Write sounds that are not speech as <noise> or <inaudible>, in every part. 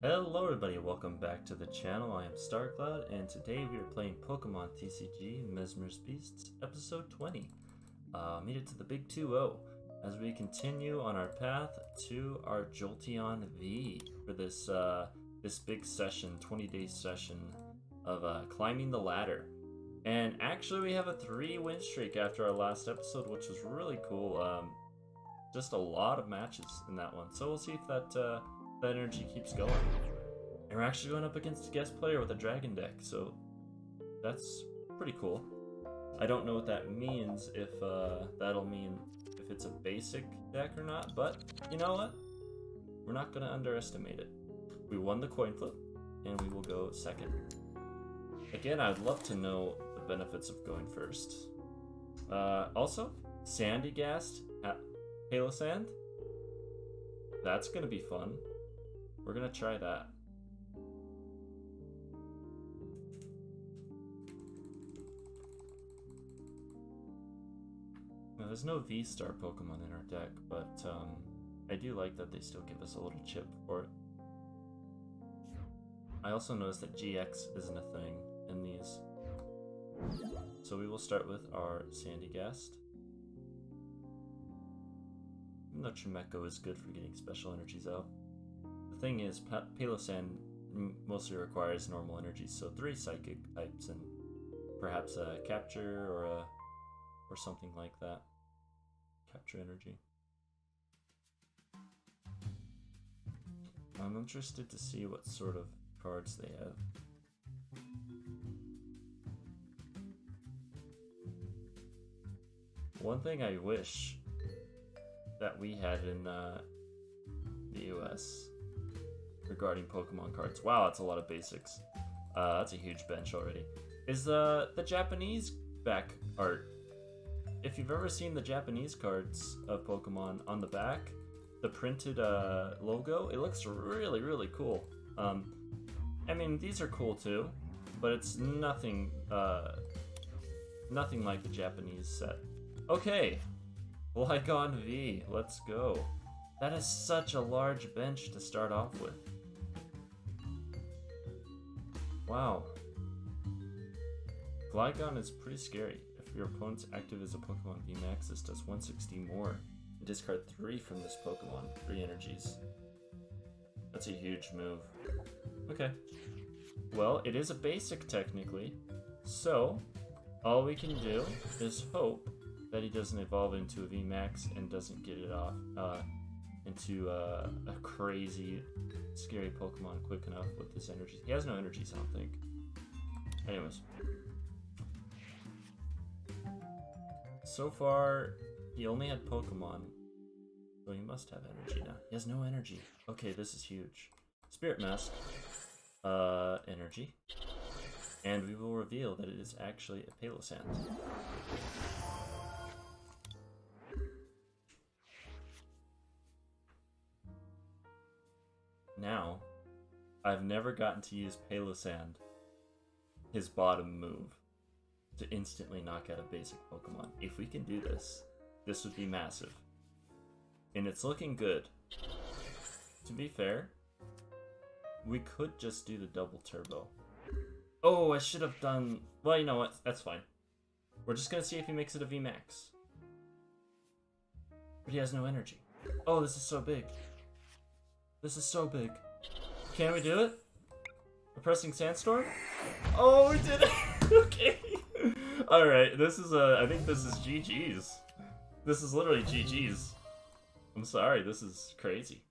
Hello everybody, welcome back to the channel. I am StarCloud, and today we are playing Pokemon TCG Mesmer's Beasts, episode 20. Uh, made it to the big 2-0 as we continue on our path to our Jolteon V for this uh, this big session, 20-day session of uh, climbing the ladder. And actually we have a three win streak after our last episode, which was really cool. Um, just a lot of matches in that one. So we'll see if that uh, that energy keeps going. And we're actually going up against a guest player with a dragon deck, so that's pretty cool. I don't know what that means, if uh, that'll mean if it's a basic deck or not, but you know what? We're not going to underestimate it. We won the coin flip, and we will go second. Again, I'd love to know the benefits of going first. Uh, also, Sandygast at Palossand. That's going to be fun. We're gonna try that. Now, there's no V-Star Pokemon in our deck, but um, I do like that they still give us a little chip for it. I also noticed that GX isn't a thing in these. So we will start with our Sandygast. Even though Chimecho is good for getting special energies out thing is, pa Palossand mostly requires normal energy, so three psychic types and perhaps a capture or a or something like that. Capture energy. I'm interested to see what sort of cards they have. One thing I wish that we had in uh, the US regarding Pokemon cards. Wow, that's a lot of basics. Uh, that's a huge bench already. Is the the Japanese back art? If you've ever seen the Japanese cards of Pokemon on the back, the printed uh, logo, it looks really really cool. Um, I mean these are cool too, but it's nothing uh, nothing like the Japanese set. Okay, Flygon V, let's go. That is such a large bench to start off with. Wow. Flygon is pretty scary. If your opponent's active as a Pokemon VMAX, this does 160 more. discard 3 from this Pokemon. 3 energies. That's a huge move. Okay. Well, it is a basic technically, so all we can do is hope that he doesn't evolve into a VMAX and doesn't get it off uh, into uh, a crazy scary Pokemon quick enough with this energy. He has no energies, I don't think. Anyways. So far, he only had Pokemon. So he must have energy now. He has no energy. Okay, this is huge. Spirit Mask. Uh, energy. And we will reveal that it is actually a Palossand. Now, I've never gotten to use Palossand, his bottom move, to instantly knock out a basic Pokemon. If we can do this, this would be massive. And it's looking good. To be fair, we could just do the double turbo. Oh, I should have done... Well, you know what? That's fine. We're just going to see if he makes it a VMAX. But he has no energy. Oh, this is so big. This is so big. Can we do it? Pressing Sandstorm? Oh, we did it! <laughs> okay. Alright, this is, uh, I think this is GG's. This is literally GG's. I'm sorry, this is crazy.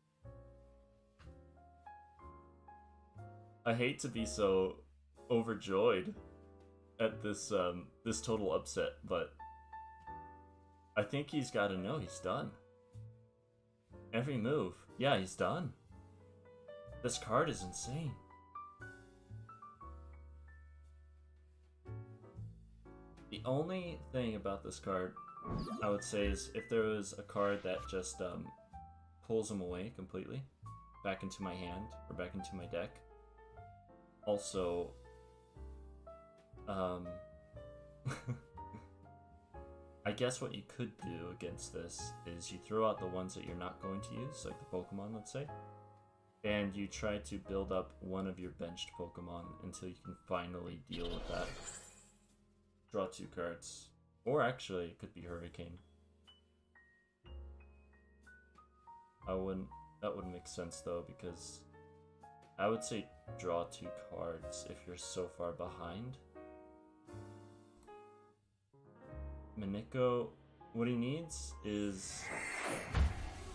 I hate to be so overjoyed at this, um, this total upset, but I think he's got to know he's done. Every move. Yeah, he's done. This card is insane. The only thing about this card, I would say, is if there was a card that just um, pulls him away completely, back into my hand, or back into my deck. Also, um, <laughs> I guess what you could do against this is you throw out the ones that you're not going to use, like the Pokemon, let's say. and you try to build up one of your benched Pokemon until you can finally deal with that. Draw two cards. Or actually, it could be Hurricane. I wouldn't. That would make sense though, because I would say draw two cards if you're so far behind. Miniko, what he needs is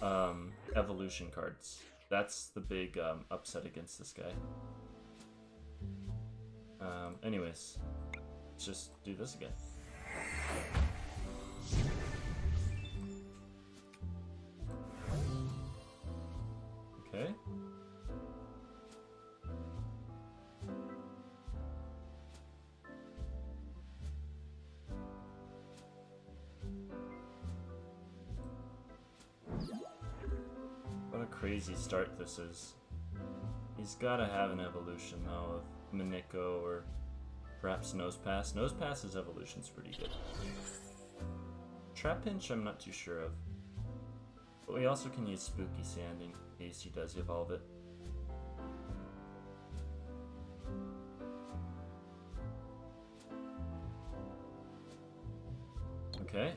um, evolution cards. That's the big um, upset against this guy. Um, anyways, let's just do this again. Okay. Crazy start this is. He's gotta have an evolution though of Miniko or perhaps Nosepass. Nosepass's evolution's pretty good. Trapinch I'm not too sure of. But we also can use Spooky Sand in case he does evolve it. Okay,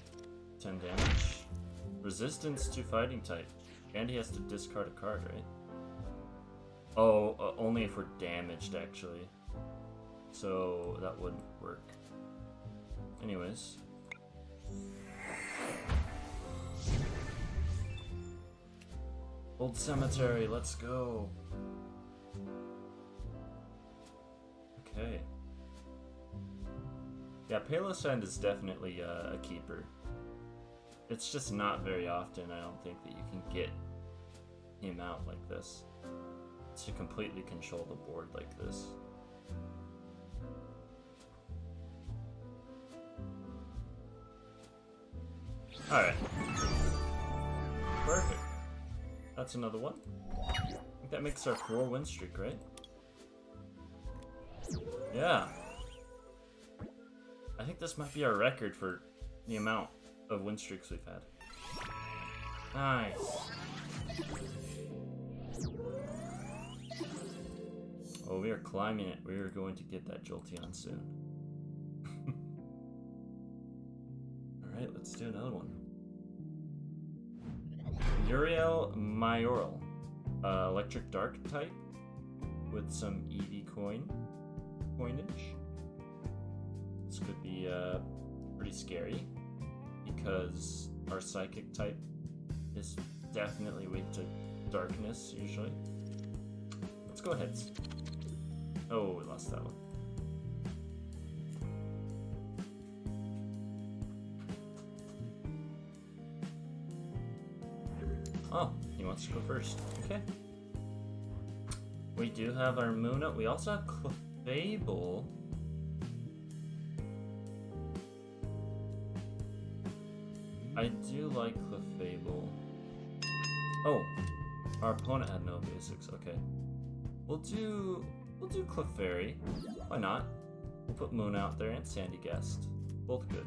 10 damage. Resistance to fighting type. And he has to discard a card, right? Oh, uh, only if we're damaged, actually. So that wouldn't work. Anyways. Old cemetery, let's go. Okay. Yeah, Palossand is definitely uh, a keeper. It's just not very often, I don't think, that you can get him out like this. To completely control the board like this. Alright. Perfect. That's another one. That makes our four win streak, right? Yeah. I think this might be our record for the amount of win streaks we've had. Nice. We are climbing it. We are going to get that Jolteon soon. <laughs> Alright, let's do another one. Uriel Mayoral. Uh, electric Dark type with some EV coin coinage. This could be uh, pretty scary because our psychic type is definitely weak to darkness usually. Let's go ahead. Oh, we lost that one. Oh, he wants to go first. Okay. We do have our Munna. We also have Clefable. I do like Clefable. Oh, our opponent had no basics. Okay. We'll do we'll do Clefairy. Why not? We'll put Moon out there and Sandygast. Both good.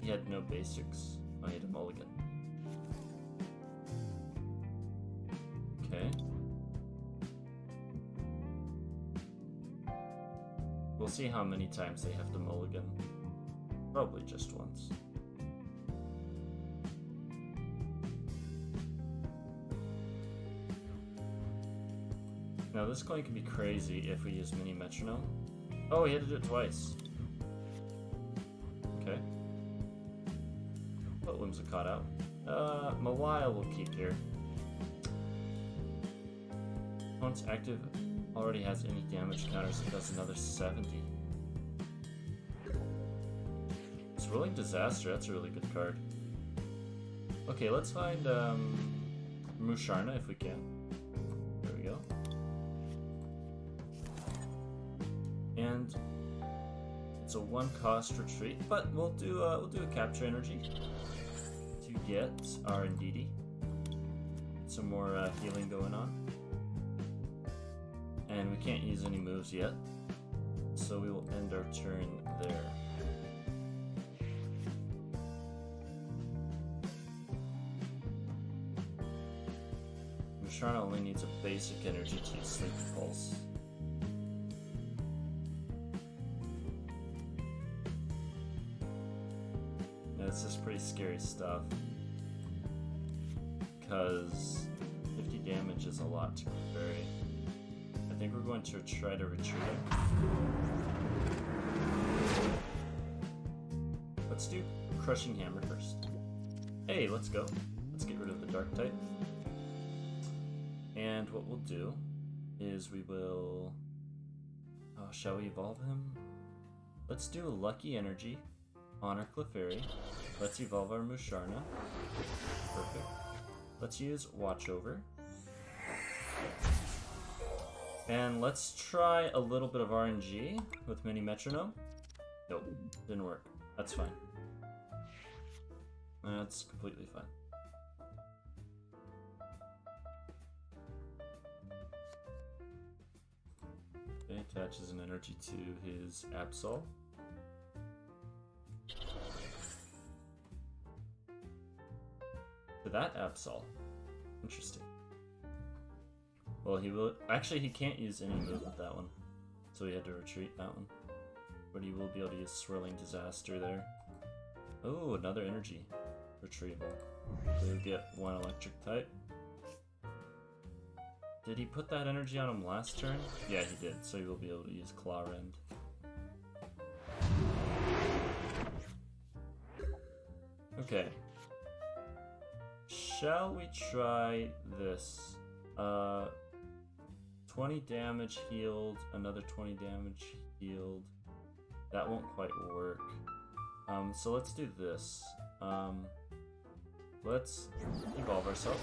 He had no basics. Oh, I had a mulligan. Okay. We'll see how many times they have to mulligan. Probably just once. Now this coin can be crazy if we use mini metronome. Oh, we had to do it twice. Okay. Put Whimsicott out. Uh, Mawile will keep here. Once active already has any damage counters, it does another 70. It's Rolling Disaster, that's a really good card. Okay, let's find um, Musharna if we can. There we go. And it's a one cost retreat, but we'll do uh, we'll do a capture energy to get our Indeedee. Some more uh, healing going on. And we can't use any moves yet, so we will end our turn there. Musharna only needs a basic energy to Sleep Pulse. This is pretty scary stuff. Because 50 damage is a lot to Clefairy. I think we're going to try to retreat. Let's do Crushing Hammer first. Hey, let's go. Let's get rid of the Dark type. And what we'll do is we will... Oh, shall we evolve him? Let's do Lucky Energy on our Clefairy. Let's evolve our Musharna. Perfect. Let's use Watch Over. And let's try a little bit of RNG with Mini Metronome. Nope, didn't work. That's fine. That's completely fine. Okay, attaches an energy to his Absol. To that Absol. Interesting. Well, he will. Actually, he can't use any move with that one. So he had to retreat that one. But he will be able to use Swirling Disaster there. Oh, another energy retrieval. We'll get one electric type. Did he put that energy on him last turn? Yeah, he did, so he will be able to use Claw Rend. Okay. Shall we try this? Uh, 20 damage healed, another 20 damage healed. That won't quite work. Um, so let's do this. Um, let's evolve ourselves.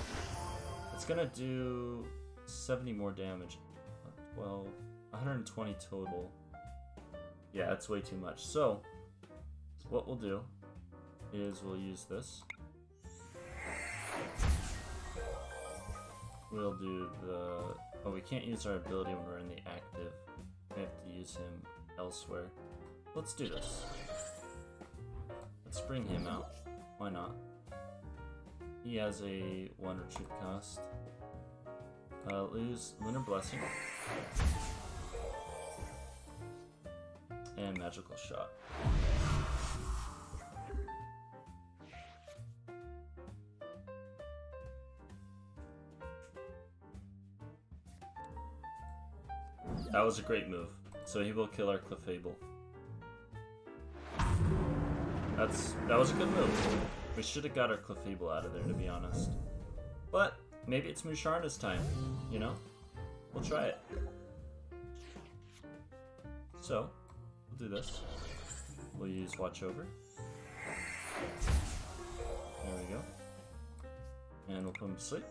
It's gonna do 70 more damage. 12, 120 total. Yeah, that's way too much. So, what we'll do is we'll use this. We'll do the... Oh, we can't use our ability when we're in the active. We have to use him elsewhere. Let's do this. Let's bring him out. Why not? He has a one retreat cost. Uh, lose Lunar Blessing. And Magical Shot. That was a great move. So he will kill our Clefable. That's that was a good move. We should have got our Clefable out of there, to be honest. But maybe it's Musharna's time. You know, we'll try it. So we'll do this. We'll use Watch Over. There we go. And we'll put him to sleep.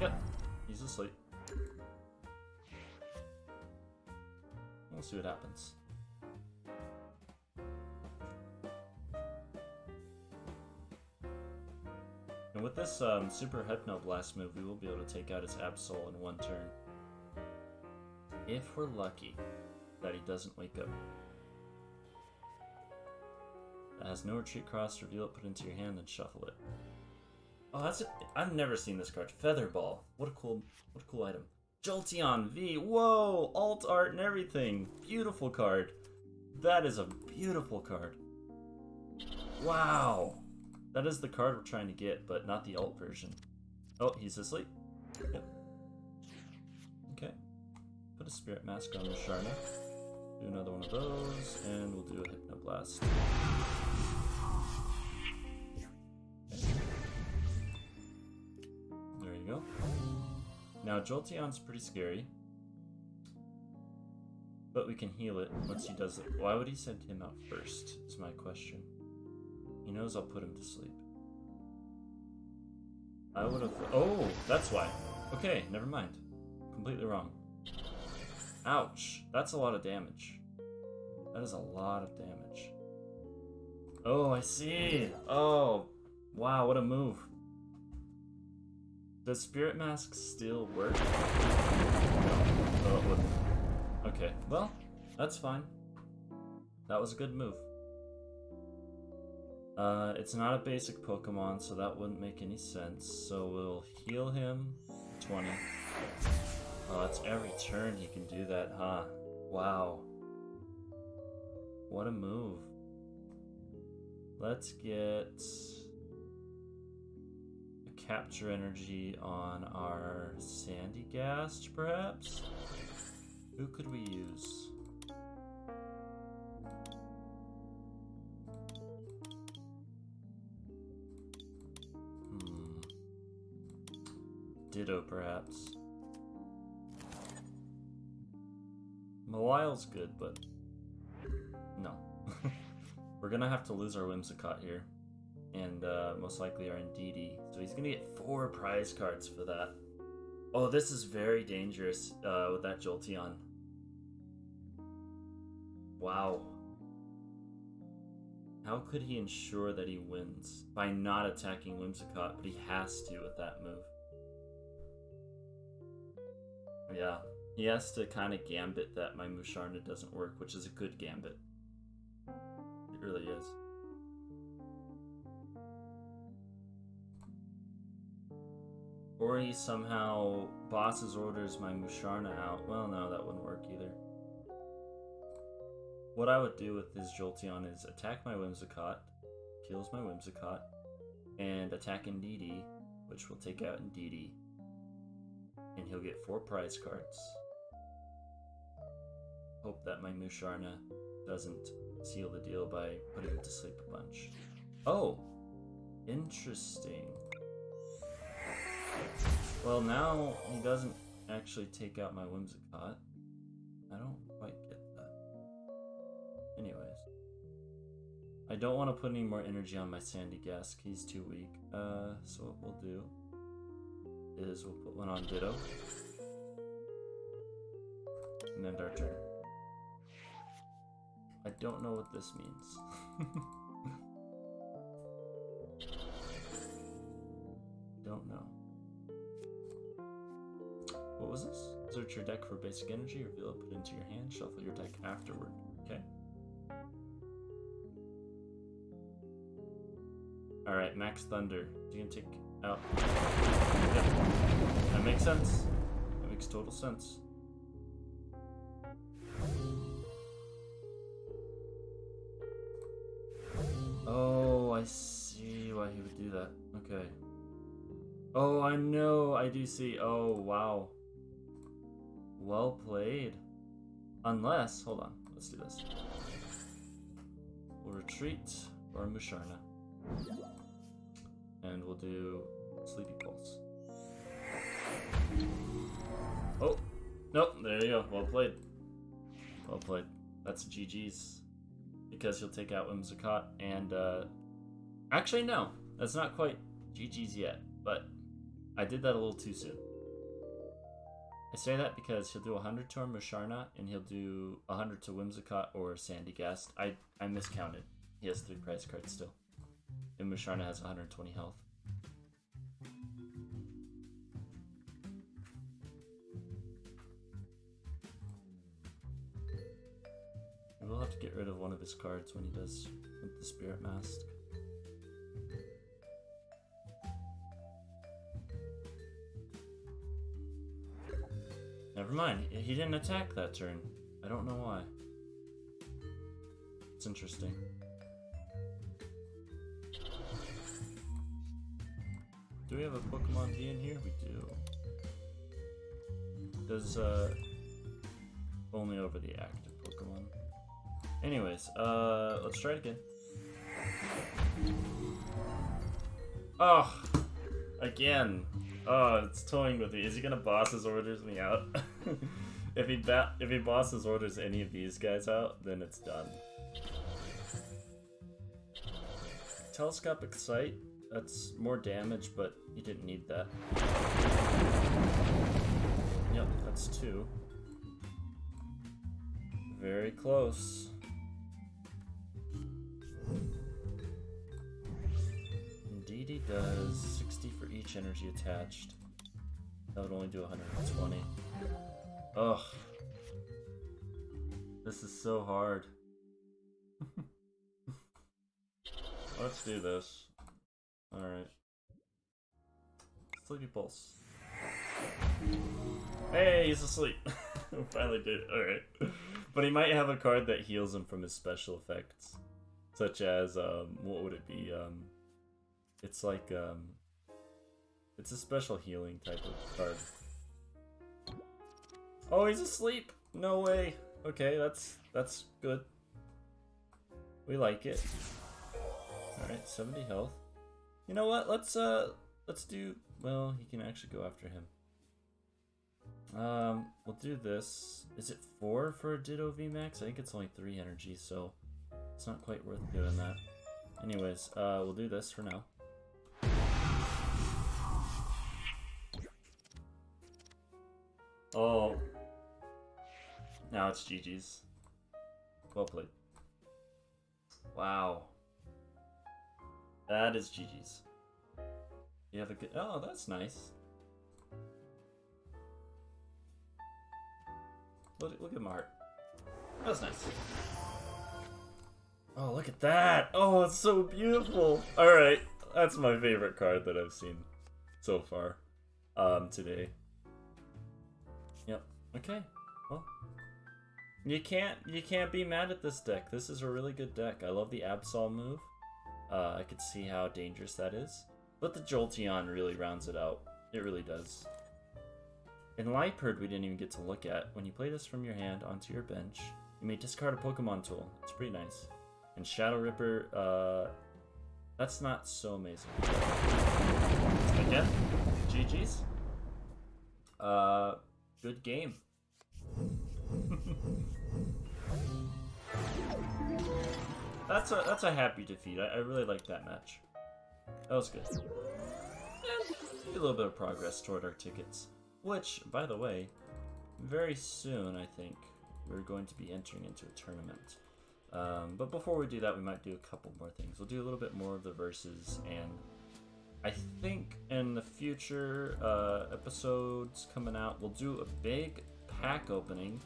Yep, he's asleep. We'll see what happens. And with this um, Super Hypno Blast move, we will be able to take out its Absol in one turn. If we're lucky that he doesn't wake up. That has no retreat cross, reveal it, put it into your hand, then shuffle it. Oh, that's it. I've never seen this card. Featherball. What a cool, what a cool item. Jolteon V. Whoa, alt art and everything. Beautiful card. That is a beautiful card. Wow. That is the card we're trying to get, but not the alt version. Oh, he's asleep. Yep. Okay. Put a Spirit Mask on Musharna. Do another one of those, and we'll do a Hypnoblast. Now, Jolteon's pretty scary. But we can heal it once he does it. Why would he send him out first, is my question. He knows I'll put him to sleep. I would have... Oh, that's why. Okay, never mind. Completely wrong. Ouch. That's a lot of damage. That is a lot of damage. Oh, I see. Oh, wow, what a move. Does Spirit Mask still work? Oh. Okay, well, that's fine. That was a good move. Uh, it's not a basic Pokemon, so that wouldn't make any sense. So we'll heal him 20. Oh, that's every turn he can do that, huh? Wow. What a move. Let's get capture energy on our Sandygast, perhaps? Who could we use? Hmm. Ditto, perhaps. Mawile's good, but no. <laughs> We're gonna have to lose our Whimsicott here. And uh, most likely are Indeedee. So he's gonna get four prize cards for that. Oh, this is very dangerous uh, with that Jolteon. Wow. How could he ensure that he wins? By not attacking Whimsicott, but he has to with that move. Yeah, he has to kind of gambit that my Musharna doesn't work, which is a good gambit. It really is. Or he somehow bosses orders my Musharna out. Well, no, that wouldn't work either. What I would do with this Jolteon is attack my Whimsicott, kills my Whimsicott, and attack Indeedee, which will take out Indeedee. And he'll get four prize cards. Hope that my Musharna doesn't seal the deal by putting it to sleep a bunch. Oh! Interesting. Well, now he doesn't actually take out my Whimsicott. I don't quite get that. Anyways. I don't want to put any more energy on my Sandy Sandygast. He's too weak. Uh, so what we'll do is we'll put one on Ditto. And end our turn. I don't know what this means. <laughs> don't know. This? Search your deck for basic energy, reveal it, put it into your hand, shuffle your deck afterward. Okay. Alright, Max Thunder. You can take out. Yeah. That makes sense. That makes total sense. Oh, I see why he would do that. Okay. Oh, I know. I do see. Oh, wow. Well played. Unless, hold on. Let's do this. We'll retreat or Musharna. And we'll do Sleepy Pulse. Oh! Nope, there you go. Well played. Well played. That's GG's. Because he'll take out Whimsicott and, uh... Actually, no. That's not quite GG's yet, but I did that a little too soon. I say that because he'll do 100 to Musharna, and he'll do 100 to Whimsicott or Sandygast. I, I miscounted. He has three prize cards still. And Musharna has 120 health. We'll have to get rid of one of his cards when he does with the Spirit Mask. Never mind, he didn't attack that turn. I don't know why. It's interesting. Do we have a Pokemon V in here? We do. Does, uh... Only over the active Pokemon. Anyways, uh, let's try it again. Oh! Again! Oh, it's toying with me. Is he gonna boss his orders me out? <laughs> <laughs> if he if he bosses orders any of these guys out, then it's done. Telescopic sight, that's more damage, but he didn't need that. Yep, that's two. Very close. Indeed he does 60 for each energy attached. That would only do 120. Ugh. This is so hard. <laughs> let's do this. Alright. Sleepy Pulse. Hey, he's asleep. <laughs> Finally did it. Alright. But he might have a card that heals him from his special effects. Such as, um, what would it be? Um, it's like, um, it's a special healing type of card. Oh, he's asleep! No way! Okay, that's, that's good. We like it. Alright, 70 health. You know what? Let's, uh, let's do... Well, he can actually go after him. Um, we'll do this. Is it 4 for a Ditto VMAX? I think it's only 3 energy, so it's not quite worth doing that. Anyways, uh, we'll do this for now. Oh. Now it's GG's. Well played. Wow. That is GG's. You have a good. Oh, that's nice. Look, look at my heart. That's nice. Oh, look at that! Oh, it's so beautiful! Alright, that's my favorite card that I've seen so far um, today. Yep, okay. Well, you can't you can't be mad at this deck. This is a really good deck. I love the Absol move. Uh, I could see how dangerous that is. But the Jolteon really rounds it out. It really does. In Liepard, we didn't even get to look at. When you play this from your hand onto your bench, you may discard a Pokemon tool. It's pretty nice. And Shadow Ripper, uh, that's not so amazing. Again, GG's. Uh, good game. That's a that's a happy defeat. I, I really like that match. That was good. And a little bit of progress toward our tickets. Which, by the way, very soon, I think, we're going to be entering into a tournament. Um, but before we do that, we might do a couple more things. We'll do a little bit more of the verses, and I think in the future uh, episodes coming out, we'll do a big pack opening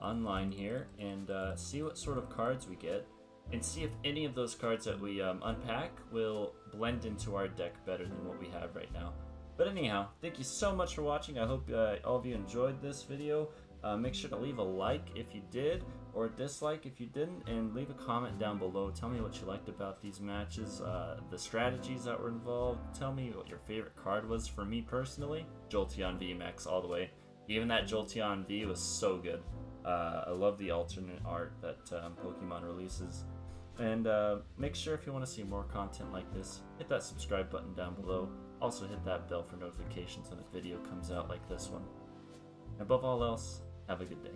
online here and uh, see what sort of cards we get and see if any of those cards that we um, unpack will blend into our deck better than what we have right now. But anyhow, thank you so much for watching. I hope uh, all of you enjoyed this video. Uh, make sure to leave a like if you did, or a dislike if you didn't, and leave a comment down below. Tell me what you liked about these matches, uh, the strategies that were involved. Tell me what your favorite card was. For me personally, Jolteon VMAX all the way. Even that Jolteon V was so good. Uh, I love the alternate art that um, Pokemon releases. And uh, make sure if you want to see more content like this, hit that subscribe button down below. Also hit that bell for notifications when a video comes out like this one. Above all else, have a good day.